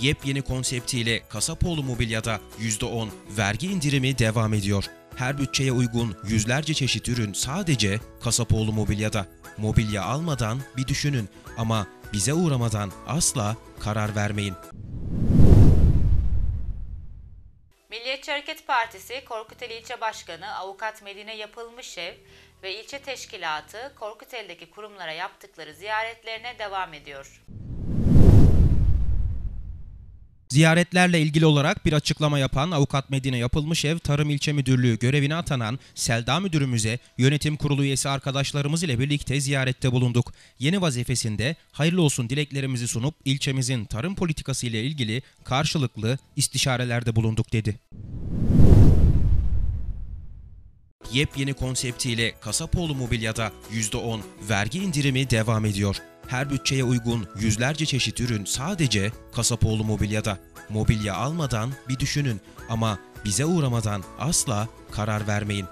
Yepyeni konseptiyle Kasapoğlu Mobilya'da %10 vergi indirimi devam ediyor. Her bütçeye uygun yüzlerce çeşit ürün sadece Kasapoğlu Mobilya'da. Mobilya almadan bir düşünün ama bize uğramadan asla karar vermeyin. Milliyetçi Hareket Partisi Korkuteli İlçe Başkanı Avukat Medine Yapılmışev ve ilçe teşkilatı Korkuteli'deki kurumlara yaptıkları ziyaretlerine devam ediyor. Ziyaretlerle ilgili olarak bir açıklama yapan Avukat Medine Yapılmışev, Tarım İlçe Müdürlüğü görevine atanan Selda Müdürümüze yönetim kurulu üyesi arkadaşlarımız ile birlikte ziyarette bulunduk. Yeni vazifesinde hayırlı olsun dileklerimizi sunup ilçemizin tarım politikası ile ilgili karşılıklı istişarelerde bulunduk dedi. Yepyeni konseptiyle Kasapoğlu Mobilya'da %10 vergi indirimi devam ediyor. Her bütçeye uygun yüzlerce çeşit ürün sadece Kasapoğlu Mobilya'da. Mobilya almadan bir düşünün ama bize uğramadan asla karar vermeyin.